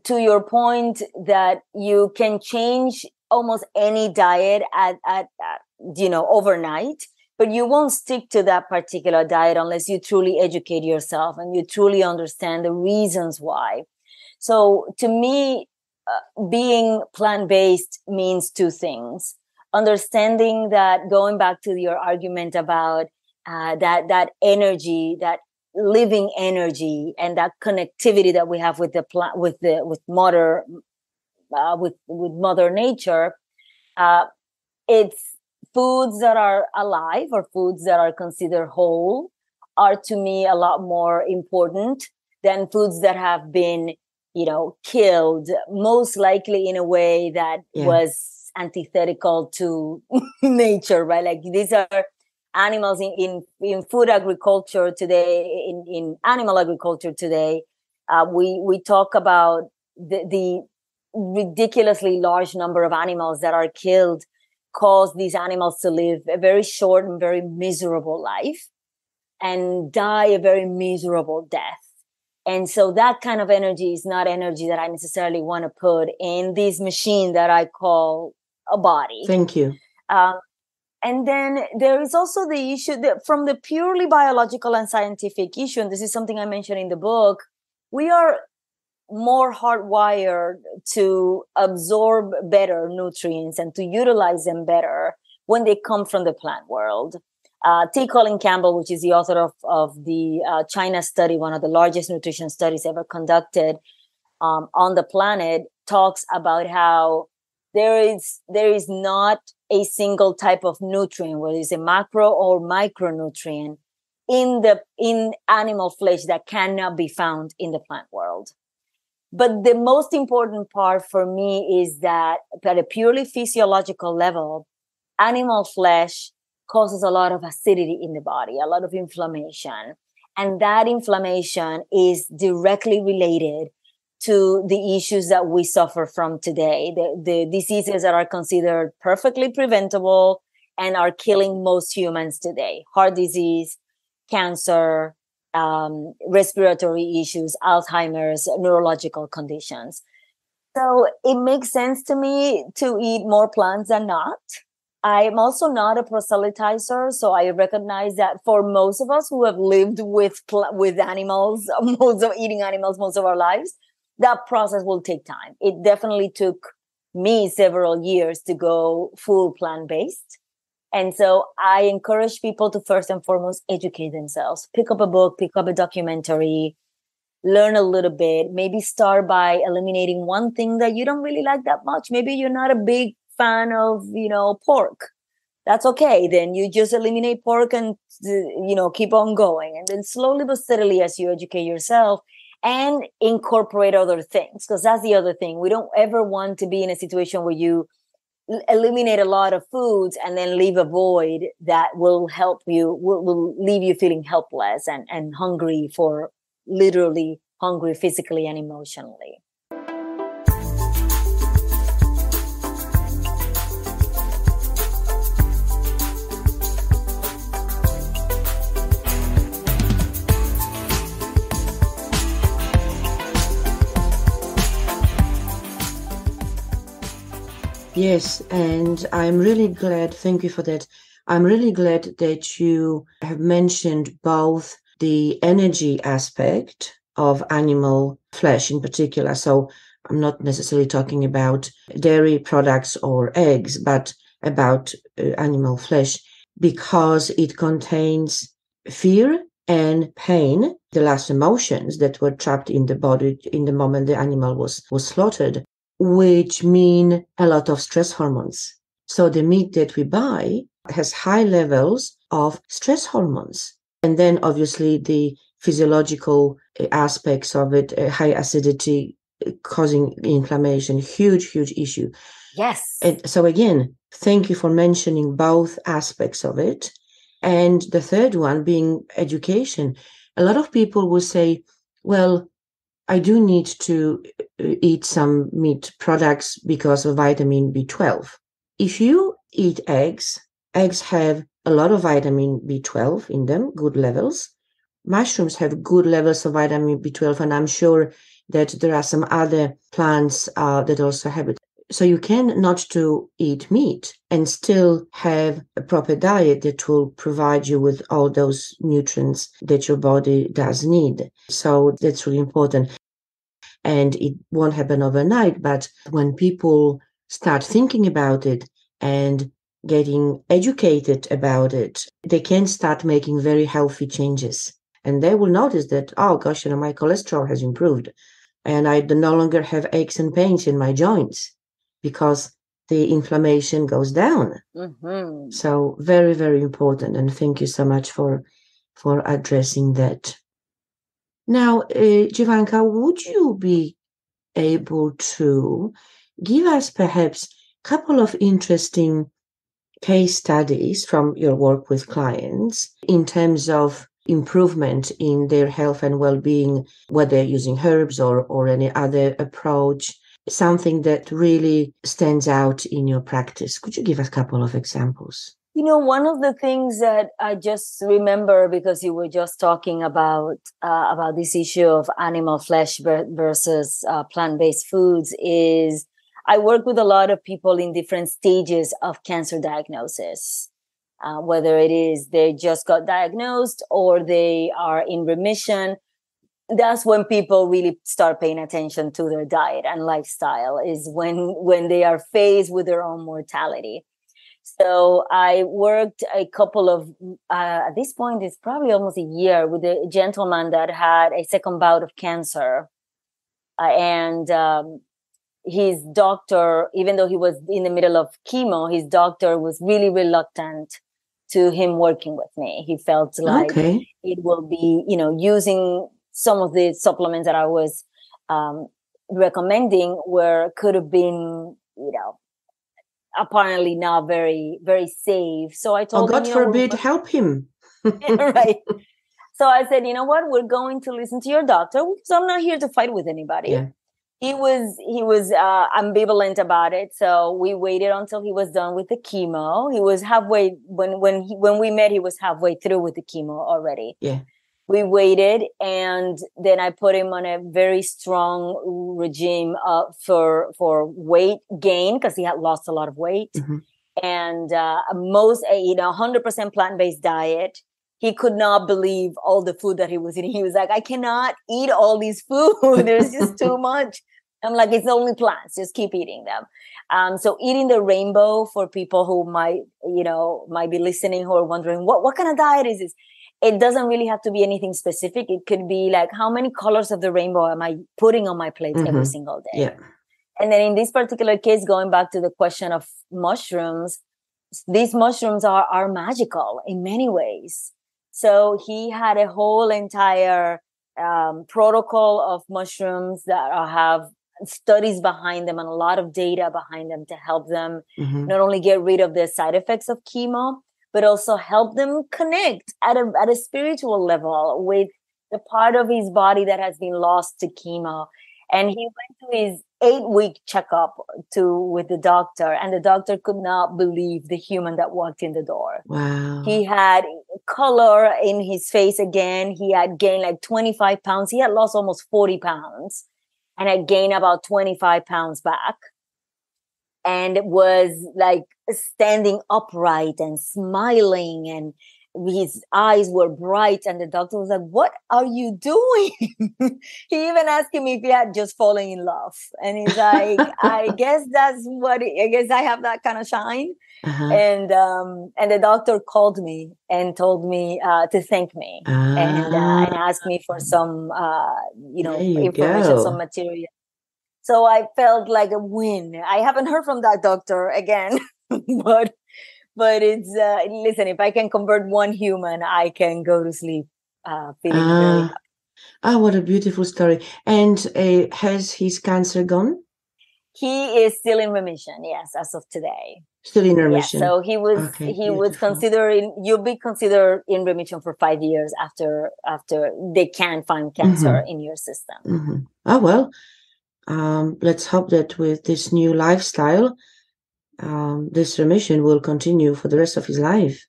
to your point that you can change almost any diet at, at, at you know overnight but you won't stick to that particular diet unless you truly educate yourself and you truly understand the reasons why. So to me uh, being plant-based means two things. Understanding that going back to your argument about uh, that that energy that living energy and that connectivity that we have with the plant with the with mother uh, with with mother nature uh, it's foods that are alive or foods that are considered whole are to me a lot more important than foods that have been you know killed most likely in a way that yeah. was antithetical to *laughs* nature right like these are animals in, in, in food agriculture today, in, in animal agriculture today, uh, we, we talk about the, the ridiculously large number of animals that are killed cause these animals to live a very short and very miserable life and die a very miserable death. And so that kind of energy is not energy that I necessarily want to put in this machine that I call a body. Thank you. Um, and then there is also the issue that from the purely biological and scientific issue, and this is something I mentioned in the book, we are more hardwired to absorb better nutrients and to utilize them better when they come from the plant world. Uh, T. Colin Campbell, which is the author of, of the uh, China study, one of the largest nutrition studies ever conducted um, on the planet, talks about how there is there is not a single type of nutrient whether it's a macro or micronutrient in the in animal flesh that cannot be found in the plant world. But the most important part for me is that at a purely physiological level animal flesh causes a lot of acidity in the body a lot of inflammation. And that inflammation is directly related to the issues that we suffer from today, the, the diseases that are considered perfectly preventable and are killing most humans today heart disease, cancer, um, respiratory issues, Alzheimer's, neurological conditions. So it makes sense to me to eat more plants than not. I'm also not a proselytizer, so I recognize that for most of us who have lived with with animals, *laughs* most of eating animals most of our lives, that process will take time. It definitely took me several years to go full plant based. And so I encourage people to first and foremost educate themselves. Pick up a book, pick up a documentary, learn a little bit, maybe start by eliminating one thing that you don't really like that much. Maybe you're not a big fan of, you know, pork. That's okay. Then you just eliminate pork and, you know, keep on going. And then slowly but steadily, as you educate yourself, and incorporate other things because that's the other thing. We don't ever want to be in a situation where you eliminate a lot of foods and then leave a void that will help you will, will leave you feeling helpless and, and hungry for literally hungry physically and emotionally Yes, and I'm really glad, thank you for that. I'm really glad that you have mentioned both the energy aspect of animal flesh in particular. So I'm not necessarily talking about dairy products or eggs, but about uh, animal flesh because it contains fear and pain, the last emotions that were trapped in the body in the moment the animal was, was slaughtered which mean a lot of stress hormones. So the meat that we buy has high levels of stress hormones. And then obviously the physiological uh, aspects of it, uh, high acidity uh, causing inflammation, huge, huge issue. Yes. And so again, thank you for mentioning both aspects of it. And the third one being education. A lot of people will say, well, I do need to uh, eat some meat products because of vitamin B12. If you eat eggs, eggs have a lot of vitamin B12 in them, good levels. Mushrooms have good levels of vitamin B12, and I'm sure that there are some other plants uh, that also have it. So you can not to eat meat and still have a proper diet that will provide you with all those nutrients that your body does need. So that's really important and it won't happen overnight. But when people start thinking about it and getting educated about it, they can start making very healthy changes. And they will notice that, oh gosh, you know, my cholesterol has improved and I no longer have aches and pains in my joints because the inflammation goes down. Mm-hmm. So very, very important. And thank you so much for for addressing that. Now, uh, Jovanka, would you be able to give us perhaps a couple of interesting case studies from your work with clients in terms of improvement in their health and well-being whether using herbs or or any other approach something that really stands out in your practice could you give us a couple of examples you know, one of the things that I just remember because you were just talking about uh, about this issue of animal flesh versus uh, plant based foods is I work with a lot of people in different stages of cancer diagnosis. Uh, whether it is they just got diagnosed or they are in remission, that's when people really start paying attention to their diet and lifestyle. Is when when they are faced with their own mortality so I worked a couple of, uh, at this point, it's probably almost a year with a gentleman that had a second bout of cancer. Uh, and um, his doctor, even though he was in the middle of chemo, his doctor was really reluctant to him working with me. He felt like okay. it will be, you know, using some of the supplements that I was um, recommending were could have been, you know, apparently not very, very safe. So I told oh, God him, forbid, know, *laughs* help him. right. So I said, you know what? We're going to listen to your doctor because I'm not here to fight with anybody. Yeah he was he was uh, ambivalent about it so we waited until he was done with the chemo he was halfway when when he, when we met he was halfway through with the chemo already yeah we waited and then i put him on a very strong regime uh, for for weight gain because he had lost a lot of weight mm-hmm. and uh, most you know 100% plant-based diet he could not believe all the food that he was eating. He was like, I cannot eat all these food. *laughs* There's just too much. I'm like, it's only plants. Just keep eating them. Um, so eating the rainbow for people who might, you know, might be listening who are wondering what what kind of diet is this? It doesn't really have to be anything specific. It could be like, how many colors of the rainbow am I putting on my plate mm-hmm. every single day? Yeah. And then in this particular case, going back to the question of mushrooms, these mushrooms are are magical in many ways. So he had a whole entire um, protocol of mushrooms that have studies behind them and a lot of data behind them to help them mm-hmm. not only get rid of the side effects of chemo, but also help them connect at a, at a spiritual level with the part of his body that has been lost to chemo. And he went to his eight week checkup to with the doctor, and the doctor could not believe the human that walked in the door. Wow. He had color in his face again. He had gained like 25 pounds. He had lost almost 40 pounds and I gained about 25 pounds back and it was like standing upright and smiling and his eyes were bright and the doctor was like what are you doing *laughs* he even asked me if he had just fallen in love and he's like i *laughs* guess that's what it, i guess i have that kind of shine uh-huh. and um and the doctor called me and told me uh, to thank me uh-huh. and uh, and asked me for some uh you know you information go. some material so i felt like a win i haven't heard from that doctor again *laughs* *laughs* but but it's uh, listen if i can convert one human i can go to sleep uh, feeling uh, very happy. Ah, what a beautiful story. And uh, has his cancer gone? He is still in remission, yes, as of today. Still in remission. Yeah, so he was okay, he beautiful. was considered you'll be considered in remission for five years after after they can find cancer mm-hmm. in your system. Mm-hmm. Oh well. Um, let's hope that with this new lifestyle um, this remission will continue for the rest of his life.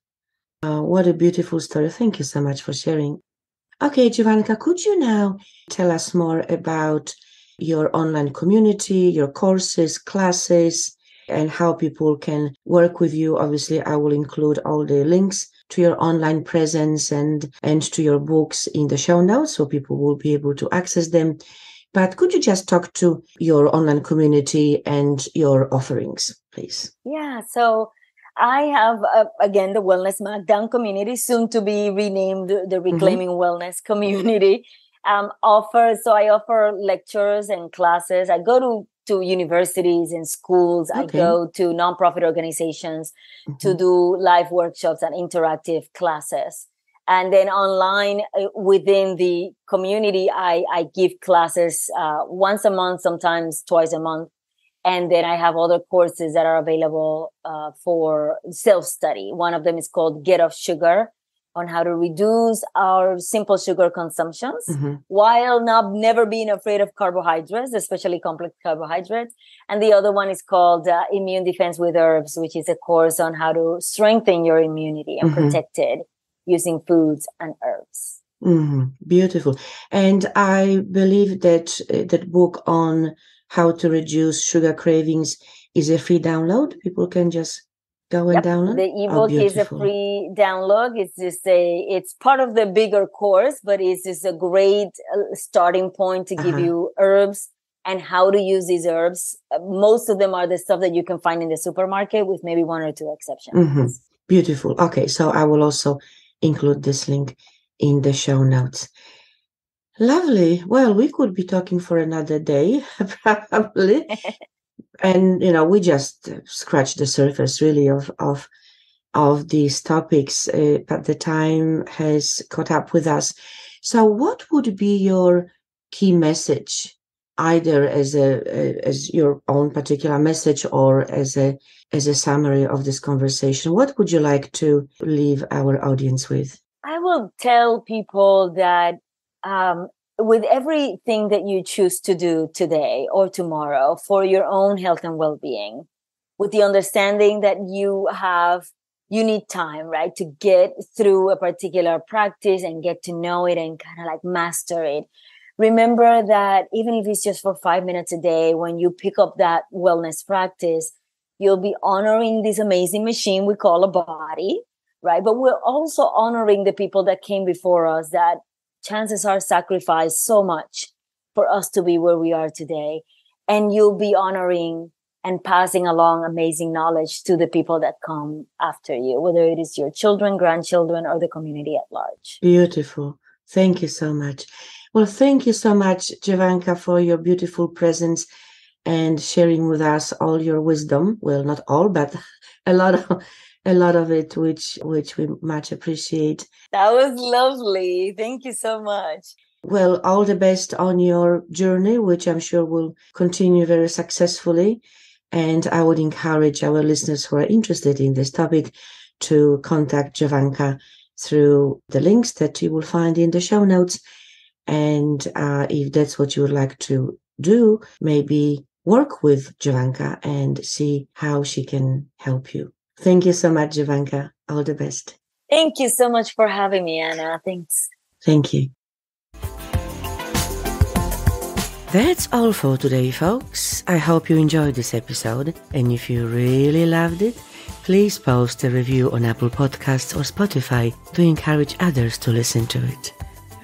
Uh, what a beautiful story. Thank you so much for sharing. Okay, Jovanka, could you now tell us more about your online community, your courses, classes, and how people can work with you? Obviously, I will include all the links to your online presence and and to your books in the show notes so people will be able to access them. But could you just talk to your online community and your offerings, please? Yeah. So I have, uh, again, the Wellness Smackdown community, soon to be renamed the mm-hmm. Reclaiming mm-hmm. Wellness community. Um, offer so I offer lectures and classes. I go to to universities and schools. Okay. I go to nonprofit organizations mm-hmm. to do live workshops and interactive classes and then online uh, within the community i i give classes uh, once a month sometimes twice a month and then i have other courses that are available uh, for self-study one of them is called get off sugar on how to reduce our simple sugar consumptions mm-hmm. while not never being afraid of carbohydrates especially complex carbohydrates and the other one is called uh, immune defense with herbs which is a course on how to strengthen your immunity and mm-hmm. protect it using foods and herbs. Mm-hmm. Beautiful. And I believe that uh, that book on how to reduce sugar cravings is a free download. People can just go and yep. download. The oh, ebook oh, is a free download. It's just a it's part of the bigger course, but it's just a great uh, starting point to give uh-huh. you herbs and how to use these herbs. Uh, most of them are the stuff that you can find in the supermarket, with maybe one or two exceptions. Mm-hmm. Beautiful. Okay, so I will also include this link in the show notes. Lovely. Well, we could be talking for another day, *laughs* probably. and you know, we just scratched the surface really of of of these topics, uh, but the time has caught up with us. So, what would be your key message, either as a, as your own particular message or as a as a summary of this conversation? What would you like to leave our audience with? I will tell people that um, with everything that you choose to do today or tomorrow for your own health and well-being with the understanding that you have you need time right to get through a particular practice and get to know it and kind of like master it remember that even if it's just for five minutes a day when you pick up that wellness practice you'll be honoring this amazing machine we call a body right but we're also honoring the people that came before us that chances are sacrificed so much for us to be where we are today. And you'll be honoring and passing along amazing knowledge to the people that come after you, whether it is your children, grandchildren, or the community at large. Beautiful. Thank you so much. Well, thank you so much, Jovanka, for your beautiful presence and sharing with us all your wisdom. Well, not all, but *laughs* a lot of a lot of it, which which we much appreciate. That was lovely. Thank you so much. Well, all the best on your journey, which I'm sure will continue very successfully. And I would encourage our listeners who are interested in this topic to contact Jovanka through the links that you will find in the show notes. And uh, if that's what you would like to do, maybe work with Jovanka and see how she can help you. Thank you so much, Jovanka. All the best. Thank you so much for having me, Anna. Thanks. Thank you. That's all for today, folks. I hope you enjoyed this episode. And if you really loved it, please post a review on Apple Podcasts or Spotify to encourage others to listen to it.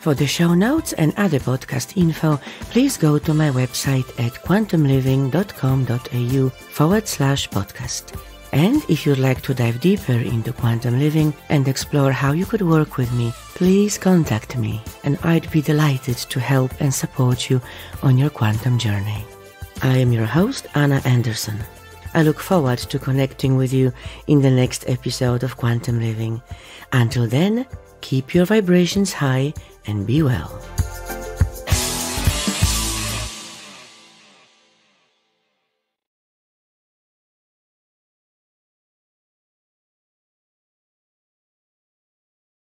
For the show notes and other podcast info, please go to my website at quantumliving.com.au forward slash podcast. And if you'd like to dive deeper into quantum living and explore how you could work with me, please contact me and I'd be delighted to help and support you on your quantum journey. I am your host, Anna Anderson. I look forward to connecting with you in the next episode of Quantum Living. Until then, keep your vibrations high and be well.